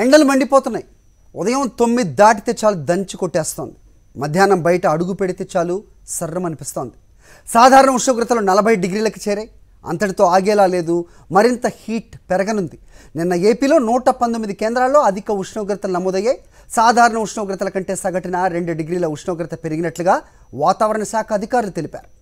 ఎండలు మండిపోతున్నాయి. ఉదయం తొమ్మిది దాటితే చాలు దంచి కొట్టేస్తోంది. మధ్యాహ్నం బయట అడుగు పెడితే చాలు సర్రమనిపిస్తోంది సాధారణ ఉష్ణోగ్రతలు నలభై డిగ్రీలకు చేరాయి. అంతటితో ఆగేలా లేదు. మరింత హీట్ పెరగనుంది. నిన్న ఏపీలో నూట పంతొమ్మిది కేంద్రాల్లో అధిక ఉష్ణోగ్రతలు నమోదయ్యాయి. సాధారణ ఉష్ణోగ్రతల కంటే సగటున రెండు డిగ్రీల ఉష్ణోగ్రత పెరిగినట్లుగా వాతావరణ శాఖ అధికారులు తెలిపారు.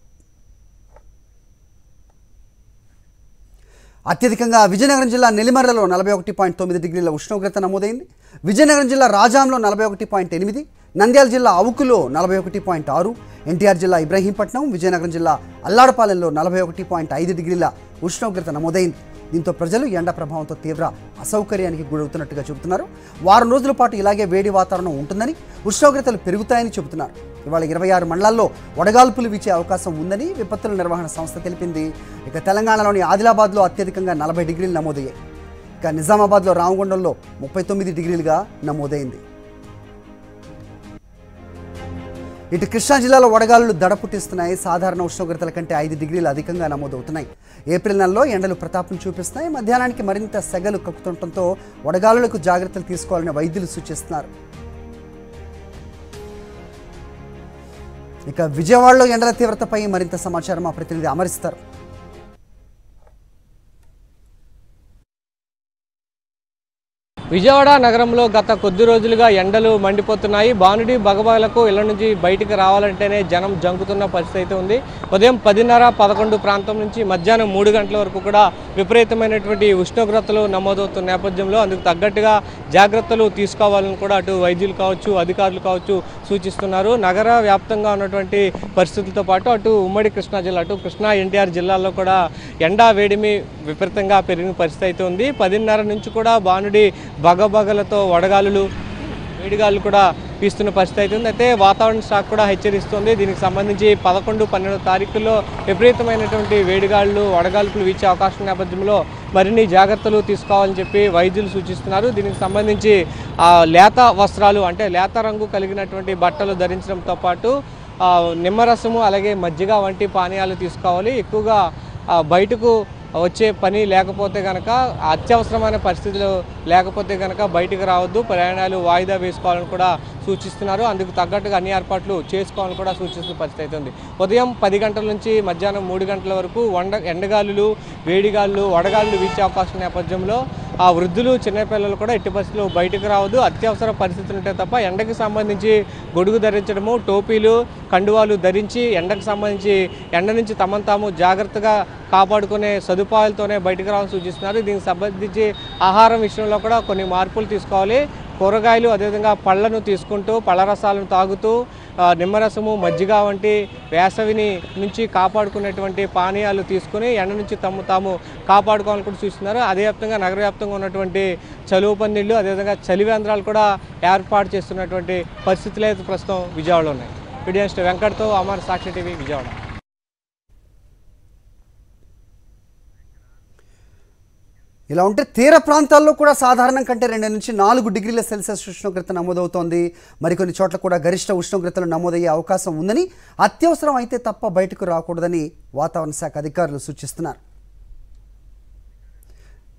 అత్యధికంగా విజయనగరం జిల్లా నెల్లిమర్లలో నలభై ఒకటి పాయింట్ తొమ్మిది డిగ్రీల ఉష్ణోగ్రత నమోదైంది. విజయనగరం జిల్లా రాజాంలో నలభై ఒకటి పాయింట్ ఎనిమిది నంద్యాల జిల్లా అవుకులో నలభై ఒకటి పాయింట్ ఆరు ఎన్టీఆర్ జిల్లా ఇబ్రహీంపట్నం విజయనగరం జిల్లా అల్లాడపాలెంలో నలభై ఒకటి పాయింట్ ఐదు డిగ్రీల ఉష్ణోగ్రత నమోదైంది. దీంతో ప్రజలు ఎండ ప్రభావంతో తీవ్ర అసౌకర్యానికి గురవుతున్నట్టుగా చెబుతున్నారు. వారం రోజుల పాటు ఇలాగే వేడి వాతావరణం ఉంటుందని ఉష్ణోగ్రతలు పెరుగుతాయని చెబుతున్నారు. ఇవాళ ఇరవై ఆరు మండలాల్లో వడగాల్పులు వీచే అవకాశం ఉందని విపత్తుల నిర్వహణ సంస్థ తెలిపింది. ఇక తెలంగాణలోని ఆదిలాబాద్లో అత్యధికంగా నలభై డిగ్రీలు నమోదయ్యాయి. ఇక నిజామాబాద్లో రామగుండంలో ముప్పై తొమ్మిది డిగ్రీలుగా నమోదైంది. ఇటు కృష్ణా జిల్లాలో వడగాలులు దడ పుట్టిస్తున్నాయి సాధారణ ఉష్ణోగ్రతల కంటే ఐదు డిగ్రీలు అధికంగా నమోదవుతున్నాయి. ఏప్రిల్ నెలలో ఎండలు ప్రతాపం చూపిస్తున్నాయి. మధ్యాహ్నానికి మరింత సెగలు కక్కుతుండటంతో వడగాలులకు జాగ్రత్తలు తీసుకోవాలని వైద్యులు సూచిస్తున్నారు. ఇక విజయవాడలో ఎండల తీవ్రతపై మరింత సమాచారం మా ప్రతినిధి అమరిస్తారు. విజయవాడ నగరంలో గత కొద్ది రోజులుగా ఎండలు మండిపోతున్నాయి. బానుడి బగబగలకు ఇళ్ళ నుంచి బయటికి రావాలంటేనే జనం జంకుతున్న పరిస్థితి అయితే ఉంది. ఉదయం పదిన్నర పదకొండు ప్రాంతం నుంచి మధ్యాహ్నం మూడు గంటల వరకు కూడా విపరీతమైనటువంటి ఉష్ణోగ్రతలు నమోదవుతున్న నేపథ్యంలో అందుకు తగ్గట్టుగా జాగ్రత్తలు తీసుకోవాలని కూడా అటు వైద్యులు కావచ్చు అధికారులు కావచ్చు సూచిస్తున్నారు. నగర వ్యాప్తంగా ఉన్నటువంటి పరిస్థితులతో పాటు అటు ఉమ్మడి కృష్ణా జిల్లా అటు కృష్ణా ఎన్టీఆర్ జిల్లాల్లో కూడా ఎండా వేడిమి విపరీతంగా పెరిగిన పరిస్థితి అయితే ఉంది. పదిన్నర నుంచి కూడా బానుడి బగబగలతో వడగాలులు వేడిగాలు కూడా వీస్తున్న పరిస్థితి అయితే ఉంది. అయితే వాతావరణ శాఖ కూడా హెచ్చరిస్తుంది. దీనికి సంబంధించి పదకొండు పన్నెండు తారీఖుల్లో విపరీతమైనటువంటి వేడిగాళ్ళు వడగాల్పులు వీచే అవకాశం నేపథ్యంలో మరిన్ని జాగ్రత్తలు తీసుకోవాలని చెప్పి వైద్యులు సూచిస్తున్నారు. దీనికి సంబంధించి లేత వస్త్రాలు అంటే లేత రంగు కలిగినటువంటి బట్టలు ధరించడంతో పాటు నిమ్మరసము అలాగే మజ్జిగ వంటి పానీయాలు తీసుకోవాలి. ఎక్కువగా బయటకు వచ్చే పని లేకపోతే కనుక అత్యవసరమైన పరిస్థితులు లేకపోతే కనుక బయటికి రావద్దు. ప్రయాణాలు వాయిదా వేసుకోవాలని కూడా సూచిస్తున్నారు. అందుకు తగ్గట్టుగా అన్ని ఏర్పాట్లు చేసుకోవాలని కూడా సూచిస్తున్న పరిస్థితి అవుతుంది ఉదయం పది గంటల నుంచి మధ్యాహ్నం మూడు గంటల వరకు వండ ఎండగాలులు వేడిగాళ్ళు వడగాళ్ళు వీచే అవకాశం నేపథ్యంలో ఆ వృద్ధులు చిన్నపిల్లలు కూడా ఎట్టి పరిస్థితులు బయటకు రావద్దు. అత్యవసర పరిస్థితులు ఉంటే తప్ప ఎండకి సంబంధించి గొడుగు ధరించడము టోపీలు కండువాలు ధరించి ఎండకు సంబంధించి ఎండ నుంచి తమను తాము జాగ్రత్తగా కాపాడుకునే సదుపాయాలతోనే బయటకు రావాలని సూచిస్తున్నారు. దీనికి సంబంధించి ఆహారం విషయంలో కూడా కొన్ని మార్పులు తీసుకోవాలి. కూరగాయలు అదేవిధంగా పళ్ళను తీసుకుంటూ పళ్ళ రసాలను తాగుతూ నిమ్మరసము మజ్జిగ వంటి వేసవిని నుంచి కాపాడుకునేటువంటి పానీయాలు తీసుకుని ఎండ నుంచి తమ తాము కాపాడుకోవాలని కూడా చూస్తున్నారు అదే వ్యాప్తంగా నగర వ్యాప్తంగా ఉన్నటువంటి చలువు పందిళ్ళు అదేవిధంగా చలివేంద్రాలు కూడా ఏర్పాటు చేస్తున్నటువంటి పరిస్థితులు అయితే ప్రస్తుతం విజయవాడలో ఉన్నాయి. వీడియోస్ట్ వెంకట్తో అమర్ సాక్షి టీవీ విజయవాడ. ఇలా ఉంటే తీర ప్రాంతాల్లో కూడా సాధారణం కంటే రెండు నుంచి నాలుగు డిగ్రీల సెల్సియస్ ఉష్ణోగ్రత నమోదవుతోంది. మరికొన్ని చోట్ల కూడా గరిష్ట ఉష్ణోగ్రతలు నమోదయ్యే అవకాశం ఉందని అత్యవసరం అయితే తప్ప బయటకు రాకూడదని వాతావరణ శాఖ అధికారులు సూచిస్తున్నారు.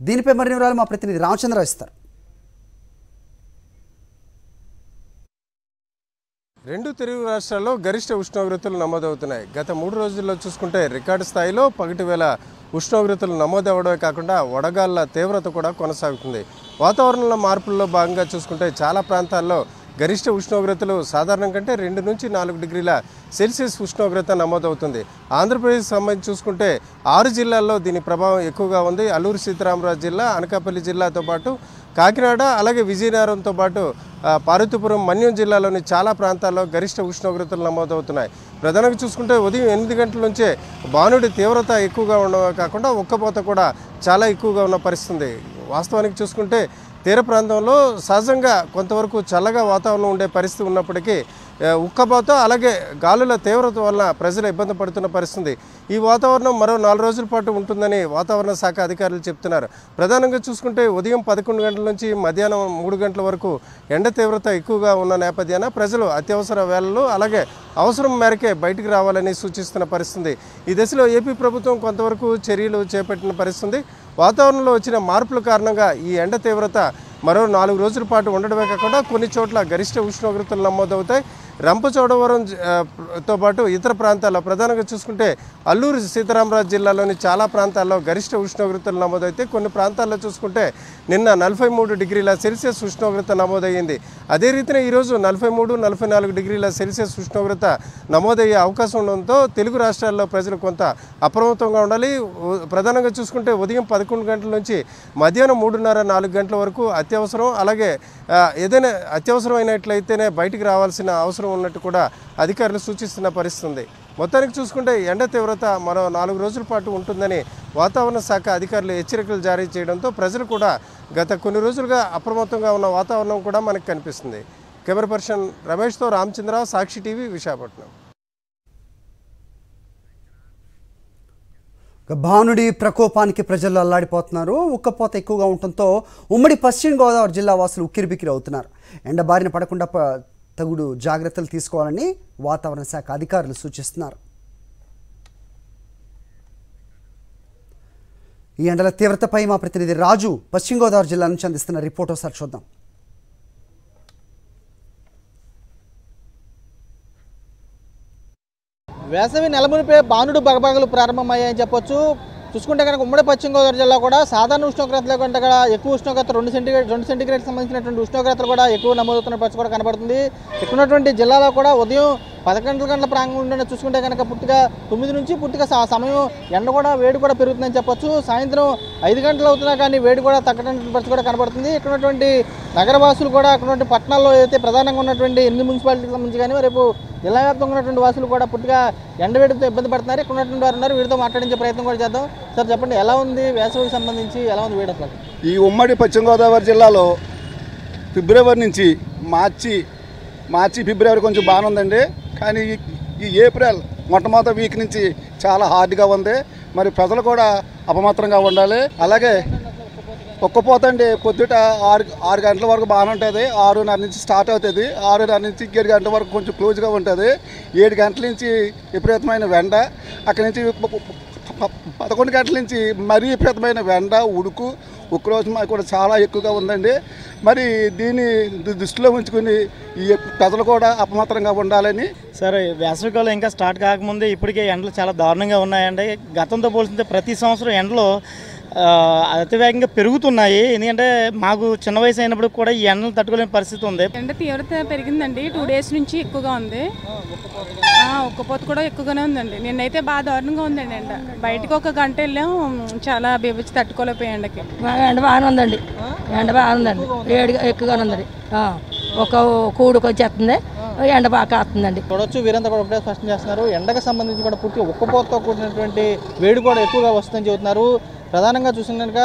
దీనిపై మరిన్ని వివరాలు మా ప్రతినిధి రామచంద్ర ఇస్తారు. రెండు తెలుగు రాష్ట్రాల్లో గరిష్ట ఉష్ణోగ్రతలు నమోదవుతున్నాయి. గత మూడు రోజుల్లో చూసుకుంటే రికార్డు స్థాయిలో పగటి వేళ ఉష్ణోగ్రతలు నమోదవడమే కాకుండా వడగాళ్ళ తీవ్రత కూడా కొనసాగుతుంది. వాతావరణంలో మార్పుల్లో భాగంగా చూసుకుంటే చాలా ప్రాంతాల్లో గరిష్ట ఉష్ణోగ్రతలు సాధారణం కంటే రెండు నుంచి నాలుగు డిగ్రీల సెల్సియస్ ఉష్ణోగ్రత నమోదవుతుంది. ఆంధ్రప్రదేశ్ సంబంధించి చూసుకుంటే ఆరు జిల్లాల్లో దీని ప్రభావం ఎక్కువగా ఉంది. అల్లూరు సీతారామరాజు జిల్లా అనకాపల్లి జిల్లాతో పాటు కాకినాడ అలాగే విజయనగరంతో పాటు పార్వతీపురం మన్యం జిల్లాలోని చాలా ప్రాంతాల్లో గరిష్ట ఉష్ణోగ్రతలు నమోదవుతున్నాయి ప్రధానంగా చూసుకుంటే ఉదయం ఎనిమిది గంటల నుంచే బాణుడి తీవ్రత ఎక్కువగా ఉండడమే కాకుండా ఉక్కపోత కూడా చాలా ఎక్కువగా ఉన్న పరిస్థితి ఉంది. వాస్తవానికి చూసుకుంటే తీర ప్రాంతంలో సహజంగా కొంతవరకు చల్లగా వాతావరణం ఉండే పరిస్థితి ఉన్నప్పటికీ ఆ, అలాగే గాలుల తీవ్రత వల్ల ప్రజలు ఇబ్బంది పడుతున్న పరిస్థితి. ఈ వాతావరణం మరో నాలుగు రోజుల పాటు ఉంటుందని వాతావరణ శాఖ అధికారులు చెప్తున్నారు. ప్రధానంగా చూసుకుంటే ఉదయం పదకొండు గంటల నుంచి మధ్యాహ్నం మూడు గంటల వరకు ఎండ తీవ్రత ఎక్కువగా ఉన్న నేపథ్యాన ప్రజలు అత్యవసర వేళల్లో అలాగే అవసరం మేరకే బయటికి రావాలని సూచిస్తున్న పరిస్థితి. ఈ దశలో ఏపీ ప్రభుత్వం కొంతవరకు చర్యలు చేపట్టిన పరిస్థితి. వాతావరణంలో వచ్చిన మార్పుల కారణంగా ఈ ఎండ తీవ్రత మరో నాలుగు రోజుల పాటు ఉండడమే కాకుండా కొన్ని చోట్ల గరిష్ట ఉష్ణోగ్రతలు నమోదవుతాయి. రంపచోడవరం తో పాటు ఇతర ప్రాంతాల్లో ప్రధానంగా చూసుకుంటే అల్లూరు సీతారామరాజు జిల్లాలోని చాలా ప్రాంతాల్లో గరిష్ట ఉష్ణోగ్రతలు నమోదైతే కొన్ని ప్రాంతాల్లో చూసుకుంటే నిన్న నలభై మూడు డిగ్రీల సెల్సియస్ ఉష్ణోగ్రత నమోదయ్యింది. అదే రీతిన ఈరోజు నలభై మూడు నలభై నాలుగు డిగ్రీల సెల్సియస్ ఉష్ణోగ్రత నమోదయ్యే అవకాశం ఉండడంతో తెలుగు రాష్ట్రాల్లో ప్రజలు కొంత అప్రమత్తంగా ఉండాలి. ప్రధానంగా చూసుకుంటే ఉదయం పదకొండు గంటల నుంచి మధ్యాహ్నం మూడున్నర నాలుగు గంటల వరకు అత్యవసరం. అలాగే ఏదైనా అత్యవసరమైనట్లయితేనే బయటికి రావాల్సిన అవసరం ఉన్నట్టు కూడా అధికారులు సూచిస్తున్న పరిస్థితి ఉంది మొత్తానికి చూసుకుంటే ఎండ తీవ్రత మరో నాలుగు రోజుల పాటు ఉంటుందని వాతావరణ శాఖ అధికారులు హెచ్చరికలు జారీ చేయడంతో ప్రజలు కూడా గత కొన్ని రోజులుగా అప్రమత్తంగా ఉన్న వాతావరణం కూడా మనకు కనిపిస్తుంది. కెమెరా పర్సన్ రమేష్తో రామచంద్రరావు సాక్షి టీవీ విశాఖపట్నం. భానుడి ప్రకోపానికి ప్రజలు అల్లాడిపోతున్నారు. ఉక్కపోత ఎక్కువగా ఉండటంతో ఉమ్మడి పశ్చిమ గోదావరి జిల్లా వాసులు ఉక్కిరిబిక్కిరి అవుతున్నారు. ఎండ బారిన పడకుండా తగుడు జాగ్రత్తలు తీసుకోవాలని వాతావరణ శాఖ అధికారులు సూచిస్తున్నారు. ఈ ఎండల తీవ్రతపై మా ప్రతినిధి రాజు పశ్చిమ గోదావరి జిల్లా నుంచి అందిస్తున్న రిపోర్ట్ ఒకసారి చూద్దాం. వేసవి నెలమునిపై బాణుడు బగబగలు ప్రారంభమయ్యాయని చెప్పొచ్చు. చూసుకుంటే కనుక ఉమ్మడి పశ్చిమ గోదావరి జిల్లా కూడా సాధారణ ఉష్ణోగ్రతల కంటే కూడా ఎక్కువ ఉష్ణోగ్రత రెండు సెంటీగ్రేడ్ రెండు సెంటిగ్రేడ్ సంబంధించినటువంటి ఉష్ణోగ్రతలు కూడా ఎక్కువ నమోదవుతున్న పరిస్థితి కూడా కనబడుతుంది. ఇక్కడున్నటువంటి జిల్లాలో కూడా ఉదయం పదకొండు గంటల ప్రాంగణంలో చూసుకుంటే కనుక పూర్తిగా తొమ్మిది నుంచి పూర్తిగా సమయం ఎండ కూడా వేడి కూడా పెరుగుతుందని చెప్పొచ్చు. సాయంత్రం ఐదు గంటలు అవుతున్నా కానీ వేడి కూడా తగ్గడానికి పరిస్థితి కూడా కనబడుతుంది. ఇక్కడ ఉన్నటువంటి నగరవాసులు కూడా అక్కడ పట్టణాల్లో అయితే ప్రధానంగా ఉన్నటువంటి ఎనిమిది మున్సిపాలిటీకి సంబంధించి కానీ రేపు జిల్లా వ్యాప్తంగా ఉన్నటువంటి వాసులు కూడా పూర్తిగా ఎండవేడితో ఇబ్బంది పడుతున్నారు. ఇక్కడ ఉన్నటువంటి వారు ఉన్నారు. వీరితో మాట్లాడించే ప్రయత్నం కూడా చేద్దాం. సార్ చెప్పండి ఎలా ఉంది వేసవికి సంబంధించి ఎలా ఉంది వేడి అసలు? ఈ ఉమ్మడి పశ్చిమ గోదావరి జిల్లాలో ఫిబ్రవరి నుంచి మార్చి మార్చి ఫిబ్రవరి కొంచెం బాగానే ఉందండి. కానీ ఈ- ఈ ఏప్రిల్ మొట్టమొదటి వీక్ నుంచి చాలా హార్డ్గా ఉంది. మరి ప్రజలు కూడా అపమాత్రంగా ఉండాలి. అలాగే ఒక్కపోతండి పొద్దుట ఆరు ఆరు గంటల వరకు బాగానే ఉంటుంది. ఆరున్నర నుంచి స్టార్ట్ అవుతుంది. ఆరున్నర నుంచి ఏడు గంటల వరకు కొంచెం క్లోజ్గా ఉంటుంది. ఏడు గంటల నుంచి విపరీతమైన వెండ. అక్కడి నుంచి పదకొండు గంటల నుంచి మరీ విపరీతమైన వెండ ఉడుకు. ఉక్రోషం అది కూడా చాలా ఎక్కువగా ఉందండి. మరి దీన్ని దృష్టిలో ఉంచుకుని ఈ ప్రజలు కూడా అపమత్తంగా ఉండాలని. సరే వేసవికాలం ఇంకా స్టార్ట్ కాకముందే ఇప్పటికే ఎండలు చాలా దారుణంగా ఉన్నాయండి. గతంతో పోల్చితే ప్రతి సంవత్సరం ఎండలో అతివేగంగా పెరుగుతున్నాయి. ఎందుకంటే మాకు చిన్న వయసు అయినప్పుడు కూడా ఈ ఎండలు తట్టుకోలేని పరిస్థితి ఉంది. ఎండ తీవ్రత పెరిగిందండి. టూ డేస్ నుంచి ఎక్కువగా ఉంది. ఆ, ఒక్కపోత కూడా ఎక్కువగానే ఉందండి. నిన్నైతే బాగా దారుణంగా ఉందండి ఎండ. బయటకు ఒక గంట వెళ్ళాం. చాలా బీబచ్చి తట్టుకోలేకపోయాం ఎండకి. బాగా ఎండ బాగానే ఉందండి. ఎండ బాగానే ఉందండి. వేడిగా ఎక్కువగానే ఉందండి. ఆ, ఒక కూడుకు వచ్చేస్తుంది. ఎండ బాగా కాస్తుందండి. చూడొచ్చు వీరంతా కూడా ఒకటే స్పష్టం చేస్తున్నారు. ఎండకు సంబంధించి కూడా పూర్తిగా ఉక్కపోతతో కూడినటువంటి వేడి కూడా ఎక్కువగా వస్తుందని చెబుతున్నారు. ప్రధానంగా చూసిన కనుక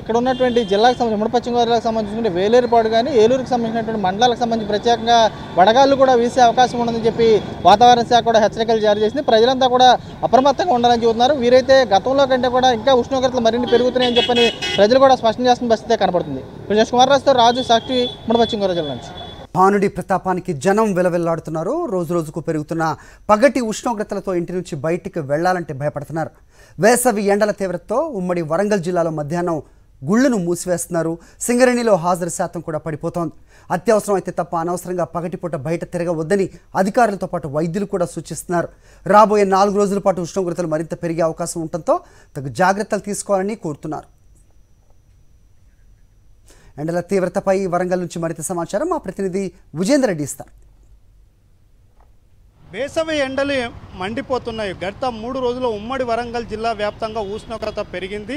ఇక్కడ ఉన్నటువంటి జిల్లాకు సంబంధించి ఉమ్మడి పశ్చిమ గోదావరికి సంబంధించి వేలేరుపాడు కానీ ఏలూరుకి సంబంధించినటువంటి మండలాలకు సంబంధించి ప్రత్యేకంగా వడగాళ్ళు కూడా వీసే అవకాశం ఉండదని చెప్పి వాతావరణ శాఖ కూడా హెచ్చరికలు జారీ చేసింది. ప్రజలంతా కూడా అప్రమత్తంగా ఉండాలని చెబుతున్నారు. వీరైతే గతంలో కంటే కూడా ఇంకా ఉష్ణోగ్రతలు మరిన్ని పెరుగుతున్నాయని చెప్పని ప్రజలు కూడా స్పష్టం చేస్తున్న పరిస్థితి కనబడుతుంది విజయ్ కుమార్ రాజుతో రాజు సాక్షి ఉమ్మడి పశ్చిమ గోదావరి జిల్లా నుంచి. భానుడి ప్రతాపానికి జనం విలవిల్లాడుతున్నారు. రోజు రోజుకు పెరుగుతున్న పగటి ఉష్ణోగ్రతలతో ఇంటి నుంచి బయటికి వెళ్ళాలంటే భయపడుతున్నారు. వేసవి ఎండల తీవ్రతతో ఉమ్మడి వరంగల్ జిల్లాలో మధ్యాహ్నం గుళ్ళను మూసివేస్తున్నారు. సింగరేణిలో హాజరు శాతం కూడా పడిపోతోంది. అత్యవసరం అయితే తప్ప అనవసరంగా పగటిపూట బయట తిరగవద్దని అధికారులతో పాటు వైద్యులు కూడా సూచిస్తున్నారు. రాబోయే నాలుగు రోజుల పాటు ఉష్ణోగ్రతలు మరింత పెరిగే అవకాశం ఉండటంతో తగు జాగ్రత్తలు తీసుకోవాలని కోరుతున్నారు. ఎండల తీవ్రతపై వరంగల్ నుంచి మరింత సమాచారం మా ప్రతినిధి విజేందర్ రెడ్డి ఇస్తారు. వేసవి ఎండలు మండిపోతున్నాయి. గత మూడు రోజులు ఉమ్మడి వరంగల్ జిల్లా వ్యాప్తంగా ఉష్ణోగ్రత పెరిగింది.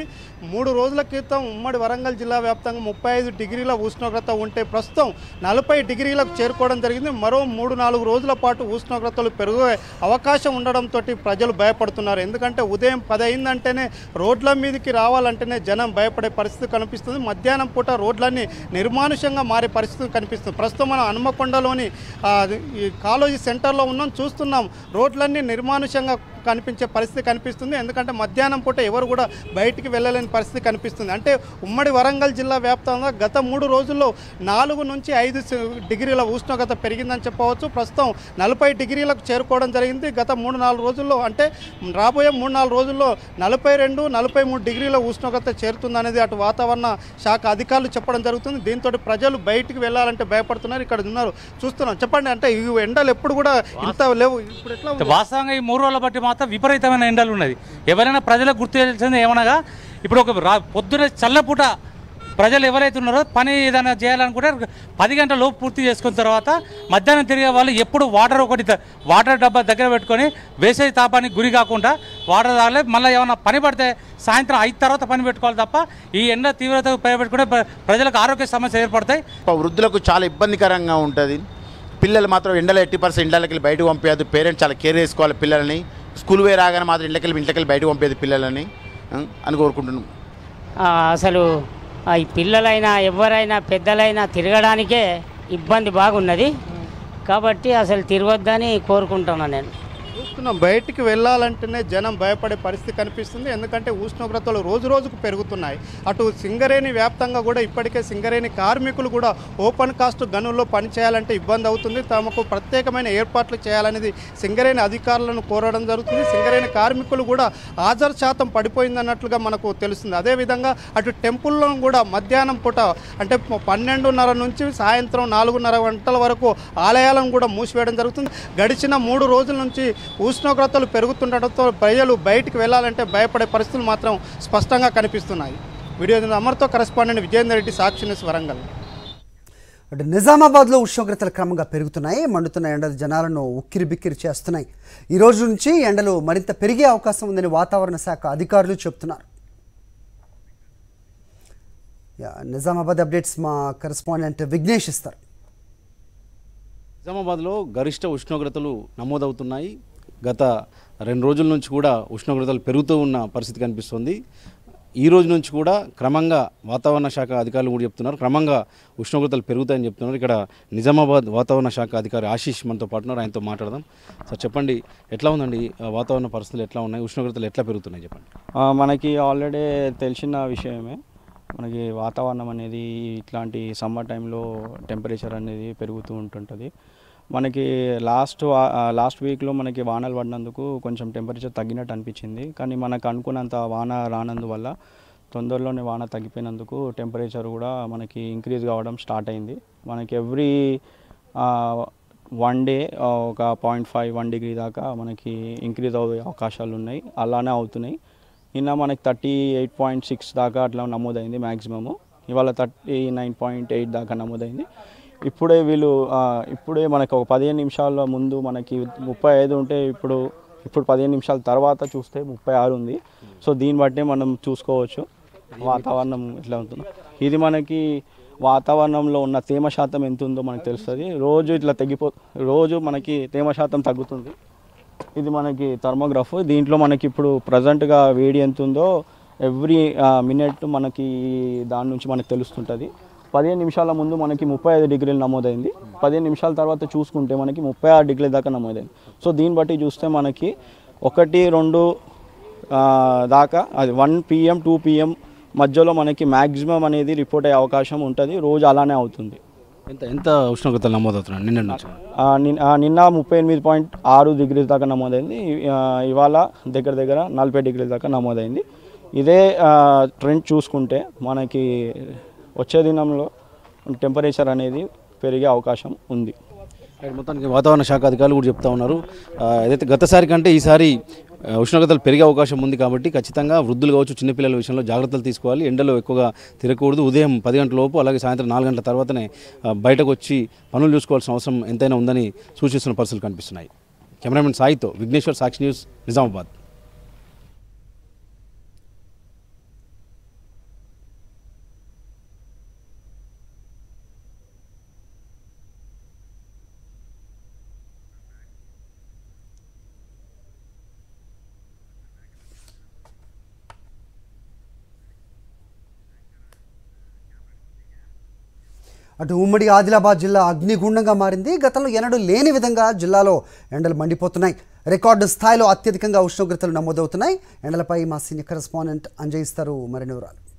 మూడు రోజుల క్రితం ఉమ్మడి వరంగల్ జిల్లా వ్యాప్తంగా ముప్పై ఐదు డిగ్రీల ఉష్ణోగ్రత ఉంటే ప్రస్తుతం నలభై డిగ్రీలకు చేరుకోవడం జరిగింది. మరో మూడు నాలుగు రోజుల పాటు ఉష్ణోగ్రతలు పెరిగే అవకాశం ఉండడంతో ప్రజలు భయపడుతున్నారు. ఎందుకంటే ఉదయం పది అయిందంటేనే రోడ్ల మీదకి రావాలంటేనే జనం భయపడే పరిస్థితి కనిపిస్తుంది. మధ్యాహ్నం పూట రోడ్లన్నీ నిర్మానుష్యంగా మారే పరిస్థితి కనిపిస్తుంది. ప్రస్తుతం మనం హనుమకొండలోని ఈ కాలేజీ సెంటర్లో ఉన్నాం. చూస్తున్నాం రోడ్లన్నీ నిర్మానుషంగా కనిపించే పరిస్థితి కనిపిస్తుంది. ఎందుకంటే మధ్యాహ్నం పూట ఎవరు కూడా బయటికి వెళ్ళలేని పరిస్థితి కనిపిస్తుంది. అంటే ఉమ్మడి వరంగల్ జిల్లా వ్యాప్తంగా గత మూడు రోజుల్లో నాలుగు నుంచి ఐదు డిగ్రీల ఉష్ణోగ్రత పెరిగిందని చెప్పవచ్చు. ప్రస్తుతం నలభై డిగ్రీలకు చేరుకోవడం జరిగింది. గత మూడు నాలుగు రోజుల్లో అంటే రాబోయే మూడు నాలుగు రోజుల్లో నలభై రెండు నలభై మూడు డిగ్రీల ఉష్ణోగ్రత చేరుతుందనేది అటు వాతావరణ శాఖ అధికారులు చెప్పడం జరుగుతుంది. దీంతో ప్రజలు బయటికి వెళ్ళాలంటే భయపడుతున్నారు. ఇక్కడ ఉన్నారు. చూస్తున్నాం. చెప్పండి. అంటే ఈ ఎండలు ఎప్పుడు కూడా ఇంత లేవు. ఇప్పుడు ఎట్లా వాస్తవంగా ఈ మూడు రోజుల బట్టి మాత్రం విపరీతమైన ఎండలు ఉన్నది. ఎవరైనా ప్రజలకు గుర్తు చేయాల్సింది ఏమనగా ఇప్పుడు ఒక రా పొద్దున చల్లపూట ప్రజలు ఎవరైతే ఉన్నారో పని ఏదైనా చేయాలనుకుంటే పది గంటల లోపు పూర్తి చేసుకున్న తర్వాత మధ్యాహ్నం తిరిగే వాళ్ళు ఎప్పుడు వాటర్ ఒకటి వాటర్ డబ్బా దగ్గర పెట్టుకొని వేసవి తాపానికి గురి కాకుండా వాటర్ తాగలే. మళ్ళీ ఏమైనా పని పడితే సాయంత్రం అయిన తర్వాత పని పెట్టుకోవాలి తప్ప ఈ ఎండ తీవ్రత పెట్టుకుంటే ప్రజలకు ఆరోగ్య సమస్య ఏర్పడతాయి. వృద్ధులకు చాలా ఇబ్బందికరంగా ఉంటుంది. పిల్లలు మాత్రం ఎండలో ఎట్టి పర్సెంట్ ఇండ్లకి వెళ్ళి బయటకు పంపించదు పేరెంట్స్ చాలా కేర్ చేసుకోవాలి పిల్లల్ని. స్కూల్ పోయి రాగానే మాత్రం ఇంట్లోకి వెళ్ళి బయటకు పంపేది పిల్లలని అని కోరుకుంటున్నాం. ఆ, అసలు ఆ, ఈ పిల్లలైనా ఎవరైనా పెద్దలైనా తిరగడానికే ఇబ్బంది బాగున్నది. కాబట్టి అసలు తిరగొద్దని కోరుకుంటున్నాను నేను. చూస్తున్నాం బయటికి వెళ్ళాలంటేనే జనం భయపడే పరిస్థితి కనిపిస్తుంది. ఎందుకంటే ఉష్ణోగ్రతలు రోజు రోజుకు పెరుగుతున్నాయి. అటు సింగరేణి వ్యాప్తంగా కూడా ఇప్పటికే సింగరేణి కార్మికులు కూడా ఓపెన్ కాస్ట్ గనుల్లో పనిచేయాలంటే ఇబ్బంది అవుతుంది. తమకు ప్రత్యేకమైన ఏర్పాట్లు చేయాలనేది సింగరేణి అధికారులను కోరడం జరుగుతుంది. సింగరేణి కార్మికులు కూడా హాజరు శాతం పడిపోయిందన్నట్లుగా మనకు తెలుస్తుంది. అదేవిధంగా అటు టెంపుల్లో కూడా మధ్యాహ్నం పూట అంటే పన్నెండున్నర నుంచి సాయంత్రం నాలుగున్నర గంటల వరకు ఆలయాలను కూడా మూసివేయడం జరుగుతుంది. గడిచిన మూడు రోజుల నుంచి ఉష్ణోగ్రతలు పెరుగుతుండటంతో ప్రజలు బయటికి వెళ్ళాలంటే భయపడే పరిస్థితులు మాత్రం స్పష్టంగా కనిపిస్తున్నాయి. వీడియో అమర్తో కరెస్పాండెంట్ విజయేందర్ రెడ్డి సాక్షి న్యూస్ వరంగల్. అటు నిజామాబాద్లో ఉష్ణోగ్రతలు క్రమంగా పెరుగుతున్నాయి మండుతున్న ఎండలు జనాలను ఉక్కిరి బిక్కిరి చేస్తున్నాయి. ఈ రోజు నుంచి ఎండలు మరింత పెరిగే అవకాశం ఉందని వాతావరణ శాఖ అధికారులు చెబుతున్నారు యా, నిజామాబాద్ అప్డేట్స్ మా కరెస్పాండెంట్ విఘ్నేష్ ఇస్తారు. నిజామాబాద్లో గరిష్ట ఉష్ణోగ్రతలు నమోదవుతున్నాయి. గత రెండు రోజుల నుంచి కూడా ఉష్ణోగ్రతలు పెరుగుతూ ఉన్న పరిస్థితి కనిపిస్తుంది. ఈ రోజు నుంచి కూడా క్రమంగా వాతావరణ శాఖ అధికారులు కూడా చెప్తున్నారు. క్రమంగా ఉష్ణోగ్రతలు పెరుగుతాయని చెప్తున్నారు. ఇక్కడ నిజామాబాద్ వాతావరణ శాఖ అధికారి ఆశీష్ మనతో పాటున్నారు ఆయనతో మాట్లాడదాం. సార్ చెప్పండి ఎట్లా ఉందండి? వాతావరణ పరిస్థితులు ఎట్లా ఉన్నాయి? ఉష్ణోగ్రతలు ఎట్లా పెరుగుతున్నాయి చెప్పండి. మనకి ఆల్రెడీ తెలిసిన విషయమే. మనకి వాతావరణం అనేది ఇట్లాంటి సమ్మర్ టైంలో టెంపరేచర్ అనేది పెరుగుతూ ఉంటుంటుంది. మనకి లాస్ట్ లాస్ట్ వీక్లో మనకి వానలు పడినందుకు కొంచెం టెంపరేచర్ తగ్గినట్టు అనిపించింది. కానీ మనకు అనుకున్నంత వాన రానందువల్ల తొందరలోనే వాన తగ్గిపోయినందుకు టెంపరేచర్ కూడా మనకి ఇంక్రీజ్ కావడం స్టార్ట్ అయింది. మనకి ఎవ్రీ వన్ డే ఒక పాయింట్ ఫైవ్ వన్ డిగ్రీ దాకా మనకి ఇంక్రీజ్ అయ్యే అవకాశాలు ఉన్నాయి. అలానే అవుతున్నాయి. నిన్న మనకి థర్టీ ఎయిట్ పాయింట్ సిక్స్ దాకా అట్లా నమోదైంది మ్యాక్సిమము ఇవాళ థర్టీ నైన్ పాయింట్ ఎయిట్ దాకా నమోదైంది. ఇప్పుడే వీళ్ళు ఇప్పుడే మనకు ఒక పదిహేను నిమిషాల ముందు మనకి ముప్పై ఐదు ఉంటే ఇప్పుడు ఇప్పుడు పదిహేను నిమిషాల తర్వాత చూస్తే ముప్పై ఆరు ఉంది. సో దీన్ని బట్టే మనం చూసుకోవచ్చు. వాతావరణం ఎట్లా ఉంటుంది. ఇది మనకి వాతావరణంలో ఉన్న తేమ శాతం ఎంత ఉందో మనకు తెలుస్తుంది. రోజు ఇట్లా తగ్గిపో రోజు మనకి తేమ శాతం తగ్గుతుంది. ఇది మనకి థర్మోగ్రాఫ్. దీంట్లో మనకి ఇప్పుడు ప్రజెంట్గా వేడి ఎంత ఉందో ఎవ్రీ మినిట్ మనకి దాని నుంచి మనకు తెలుస్తుంటుంది. పదిహేను నిమిషాల ముందు మనకి ముప్పై ఐదు డిగ్రీలు నమోదైంది. పదిహేను నిమిషాల తర్వాత చూసుకుంటే మనకి ముప్పై ఆరు డిగ్రీల దాకా నమోదైంది. సో దీన్ని బట్టి చూస్తే మనకి ఒకటి రెండు దాకా అది వన్ పిఎం టూ పిఎం మధ్యలో మనకి మ్యాక్సిమం అనేది రిపోర్ట్ అయ్యే అవకాశం ఉంటుంది. రోజు అలానే అవుతుంది. ఎంత ఎంత ఉష్ణోగ్రతలు నమోదవుతున్నాయి? నిన్న నిన్న ముప్పై ఎనిమిది పాయింట్ ఆరు డిగ్రీల దాకా నమోదైంది. ఇవాళ దగ్గర దగ్గర నలభై డిగ్రీల దాకా నమోదైంది. ఇదే ట్రెండ్ చూసుకుంటే మనకి వచ్చే దినంలో టెంపరేచర్ అనేది పెరిగే అవకాశం ఉంది. మొత్తానికి వాతావరణ శాఖ అధికారులు కూడా చెప్తా ఉన్నారు. ఏదైతే గతసారి కంటే ఈసారి ఉష్ణోగ్రతలు పెరిగే అవకాశం ఉంది కాబట్టి ఖచ్చితంగా వృద్ధులు కావచ్చు చిన్నపిల్లల విషయంలో జాగ్రత్తలు తీసుకోవాలి. ఎండలో ఎక్కువగా తిరగకూడదు. ఉదయం పది గంటల లోపు అలాగే సాయంత్రం నాలుగు గంటల తర్వాతనే బయటకు వచ్చి పనులు చూసుకోవాల్సిన అవసరం ఎంతైనా ఉందని సూచిస్తున్న పరిస్థితులు కనిపిస్తున్నాయి. కెమెరామెన్ సాయితో విఘ్నేశ్వర్ సాక్షి న్యూస్ నిజామాబాద్. అటు ఉమ్మడి ఆదిలాబాద్ జిల్లా అగ్నిగుండంగా మారింది. గతంలో ఎన్నడూ లేని విధంగా జిల్లాలో ఎండలు మండిపోతున్నాయి. రికార్డు స్థాయిలో అత్యధికంగా ఉష్ణోగ్రతలు నమోదవుతున్నాయి. ఎండలపై మా సీనియర్ కరెస్పాండెంట్ అంజయిస్తారు మరిన్ని వివరాలు.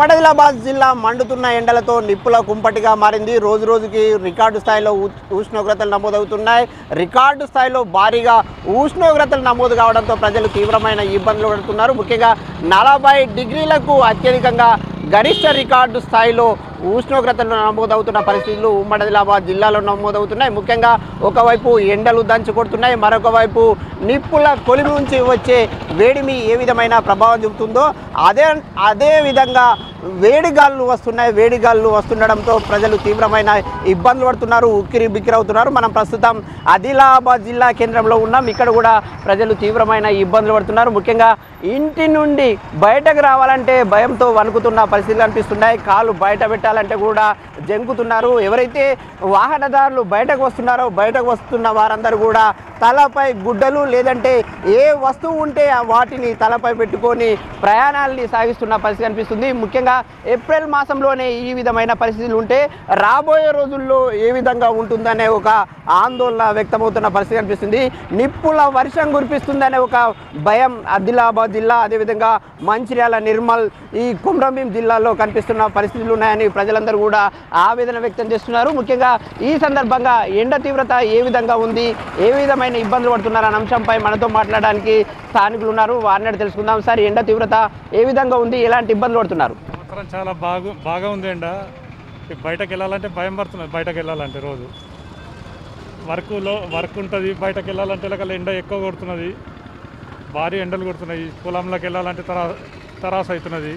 ఉమ్మడిలాబాద్ జిల్లా మండుతున్న ఎండలతో నిప్పుల కుంపటిగా మారింది. రోజు రోజుకి రికార్డు స్థాయిలో ఉ- ఉష్ణోగ్రతలు నమోదవుతున్నాయి. రికార్డు స్థాయిలో భారీగా ఉష్ణోగ్రతలు నమోదు కావడంతో ప్రజలు తీవ్రమైన ఇబ్బందులు పడుతున్నారు. ముఖ్యంగా నలభై డిగ్రీలకు అత్యధికంగా గరిష్ట రికార్డు స్థాయిలో ఉష్ణోగ్రతలు నమోదవుతున్న పరిస్థితులు ఉమ్మడి ఆదిలాబాద్ జిల్లాలో నమోదవుతున్నాయి. ముఖ్యంగా ఒకవైపు ఎండలు దంచి కొడుతున్నాయి. మరొక వైపు నిప్పుల కొలిమి నుంచి వచ్చే వేడిమి ఏ విధమైన ప్రభావం చూపుతుందో అదే అదే విధంగా వేడిగాళ్ళు వస్తున్నాయి. వేడిగాళ్ళు వస్తుండడంతో ప్రజలు తీవ్రమైన ఇబ్బందులు పడుతున్నారు. ఉక్కిరి బిక్కిరవుతున్నారు మనం ప్రస్తుతం ఆదిలాబాద్ జిల్లా కేంద్రంలో ఉన్నాం. ఇక్కడ కూడా ప్రజలు తీవ్రమైన ఇబ్బందులు పడుతున్నారు. ముఖ్యంగా ఇంటి నుండి బయటకు రావాలంటే భయంతో వణుకుతున్న పరిస్థితులు కనిపిస్తున్నాయి. కాలు బయట పెట్టాలంటే కూడా జంకుతున్నారు. ఎవరైతే వాహనదారులు బయటకు వస్తున్నారో బయటకు వస్తున్న వారందరూ కూడా తలపై గుడ్డలు లేదంటే ఏ వస్తువు ఉంటే వాటిని తలపై పెట్టుకొని ప్రయాణాలని సాగిస్తున్న పరిస్థితి కనిపిస్తుంది. ముఖ్యంగా ఏప్రిల్ మాసంలోనే ఈ విధమైన పరిస్థితులు ఉంటే రాబోయే రోజుల్లో ఏ విధంగా ఉంటుందనే ఒక ఆందోళన వ్యక్తమవుతున్న పరిస్థితి కనిపిస్తుంది. నిప్పుల వర్షం కురిపిస్తుందనే ఒక భయం ఆదిలాబాద్ జిల్లా అదేవిధంగా మంచిర్యాల నిర్మల్ ఈ కుమ్రంభీం జిల్లాలో కనిపిస్తున్న పరిస్థితులు ఉన్నాయని ప్రజలందరూ కూడా ఆవేదన వ్యక్తం చేస్తున్నారు. ముఖ్యంగా ఈ సందర్భంగా ఎండ తీవ్రత ఏ విధంగా ఉంది? ఏ విధమైన ఇబ్బందులు పడుతున్నారు? అనే అంశంపై మనతో మాట్లాడడానికి స్థానికులు ఉన్నారు. వారిని తెలుసుకుందాం. సార్ ఎండ తీవ్రత ఏ విధంగా ఉంది? ఎలాంటి ఇబ్బందులు పడుతున్నారు? చాలా బాగు బాగా ఉంది ఎండ. బయటకు వెళ్ళాలంటే భయం పడుతున్నది. బయటకు వెళ్ళాలంటే రోజు. వర్క్లో వర్క్ ఉంటుంది. బయటకు వెళ్ళాలంటే ఇలా ఎండ ఎక్కువ కొడుతున్నది. భారీ ఎండలు కొడుతున్నాయి. పొలంలోకి వెళ్ళాలంటే తరా తరాసు అవుతున్నది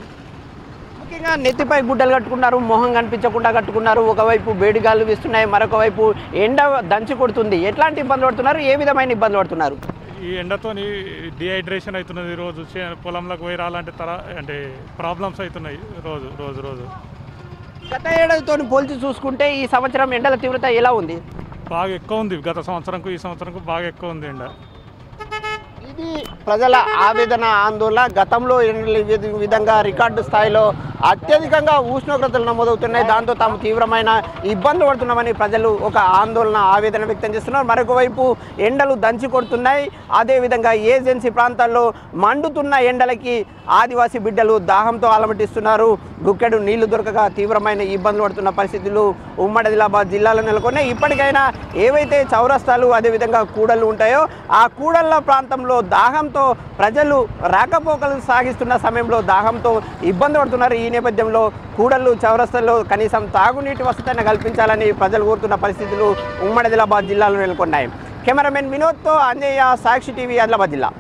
ముఖ్యంగా నెత్తిపై గుడ్డలు కట్టుకున్నారు మొహం కనిపించకుండా కట్టుకున్నారు ఒకవైపు వేడిగాలు వీస్తున్నాయి మరొక వైపు ఎండ దంచి కొడుతుంది. ఎట్లాంటి ఇబ్బందులు పడుతున్నారు? ఏ విధమైన ఇబ్బందులు పడుతున్నారు? ఈ ఎండతోని డిహైడ్రేషన్ అవుతున్నది రోజు పొలంలోకి పోయి రాలంటే తర అంటే ప్రాబ్లమ్స్ అవుతున్నాయి రోజు రోజు రోజు. గత ఏడాదితో పోల్చి చూసుకుంటే ఈ సంవత్సరం ఎండల తీవ్రత ఎలా ఉంది? బాగా ఎక్కువ ఉంది. గత సంవత్సరంకు ఈ సంవత్సరంకు బాగా ఎక్కువ ఉంది ఎండ. ఇది ప్రజల ఆవేదన ఆందోళన గతంలో విధంగా రికార్డు స్థాయిలో అత్యధికంగా ఉష్ణోగ్రతలు నమోదవుతున్నాయి. దాంతో తాము తీవ్రమైన ఇబ్బందులు పడుతున్నామని ప్రజలు ఒక ఆందోళన ఆవేదన వ్యక్తం చేస్తున్నారు. మరొక వైపు ఎండలు దంచి కొడుతున్నాయి. అదేవిధంగా ఏజెన్సీ ప్రాంతాల్లో మండుతున్న ఎండలకి ఆదివాసీ బిడ్డలు దాహంతో అలమటిస్తున్నారు. గుక్కెడు నీళ్ళు దొరకక తీవ్రమైన ఇబ్బందులు పడుతున్న పరిస్థితులు ఉమ్మడి ఆదిలాబాద్ జిల్లాలో నెలకొన్నాయి. ఇప్పటికైనా ఏవైతే చౌరస్తాలు అదేవిధంగా కూడళ్ళు ఉంటాయో ఆ కూడళ్ళ ప్రాంతంలో దాహంతో ప్రజలు రాకపోకలు సాగిస్తున్న సమయంలో దాహంతో ఇబ్బంది పడుతున్నారు. ఈ నేపథ్యంలో కూడళ్ళు చౌరస్తల్లో కనీసం తాగునీటి వసతిని కల్పించాలని ప్రజలు కోరుతున్న పరిస్థితులు ఉమ్మడి ఆదిలాబాద్ జిల్లాలో నెలకొన్నాయి. కెమెరామెన్ వినోద్తో అంజయ్య సాక్షి టీవీ ఆదిలాబాద్ జిల్లా.